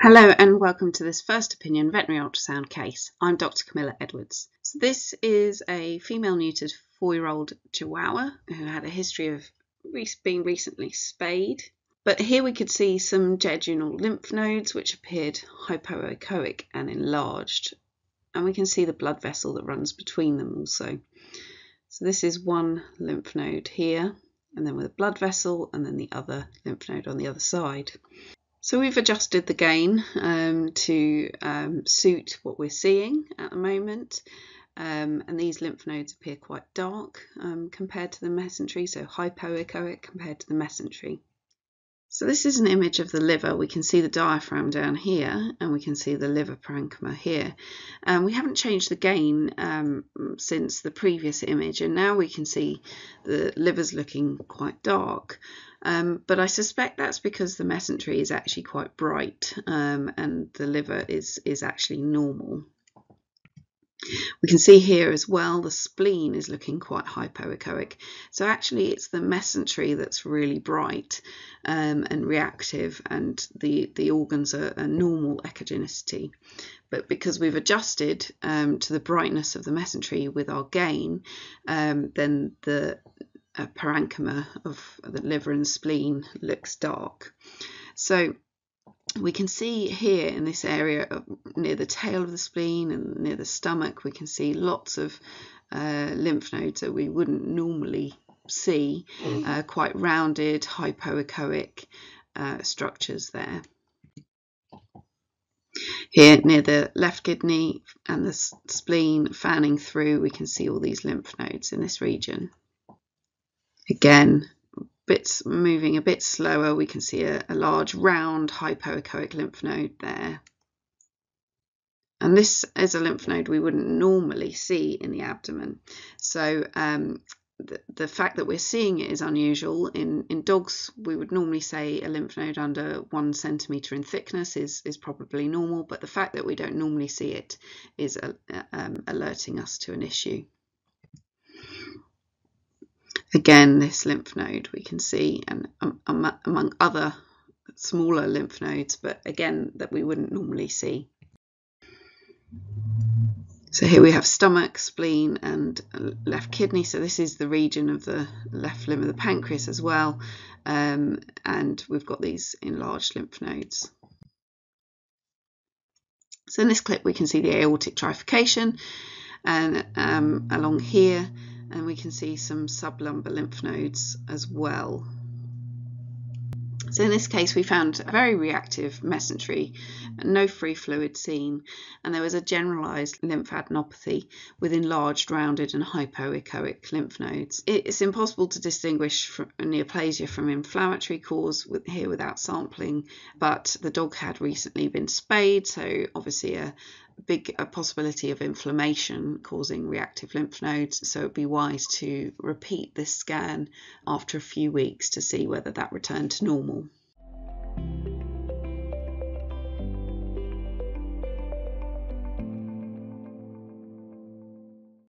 Hello and welcome to this first opinion veterinary ultrasound case. I'm Dr. Camilla Edwards. So this is a female neutered four-year-old Chihuahua who had a history of being recently spayed. But here we could see some jejunal lymph nodes which appeared hypoechoic and enlarged. And we can see the blood vessel that runs between them also. So this is one lymph node here and then with a blood vessel and then the other lymph node on the other side. So we've adjusted the gain um, to um, suit what we're seeing at the moment. Um, and these lymph nodes appear quite dark um, compared to the mesentery, so hypoechoic compared to the mesentery. So this is an image of the liver. We can see the diaphragm down here and we can see the liver parenchyma here. Um, we haven't changed the gain um, since the previous image and now we can see the liver's looking quite dark. Um, but I suspect that's because the mesentery is actually quite bright um, and the liver is, is actually normal. We can see here as well the spleen is looking quite hypoechoic. So actually it's the mesentery that's really bright um, and reactive and the, the organs are normal echogenicity. But because we've adjusted um, to the brightness of the mesentery with our gain, um, then the uh, parenchyma of the liver and spleen looks dark. So we can see here in this area near the tail of the spleen and near the stomach, we can see lots of uh, lymph nodes that we wouldn't normally see, mm. uh, quite rounded, hypoechoic uh, structures there. Here near the left kidney and the spleen fanning through, we can see all these lymph nodes in this region. Again, bits moving a bit slower, we can see a, a large round hypoechoic lymph node there. And this is a lymph node we wouldn't normally see in the abdomen. So um, the, the, fact that we're seeing it is unusual. In, in dogs, we would normally say a lymph node under one centimetre in thickness is, is probably normal, but the fact that we don't normally see it is uh, um, alerting us to an issue. Again, this lymph node we can see, and um, among other smaller lymph nodes, but again, that we wouldn't normally see. So here we have stomach, spleen, and left kidney. So this is the region of the left limb of the pancreas as well. Um, and we've got these enlarged lymph nodes. So in this clip, we can see the aortic trifurcation and um, along here and we can see some sublumbar lymph nodes as well. So in this case, we found a very reactive mesentery, no free fluid seen, and there was a generalized lymphadenopathy with enlarged, rounded, and hypoechoic lymph nodes. It's impossible to distinguish neoplasia from inflammatory cause with, here without sampling, but the dog had recently been spayed, so obviously a, big a possibility of inflammation causing reactive lymph nodes, so it'd be wise to repeat this scan after a few weeks to see whether that returned to normal.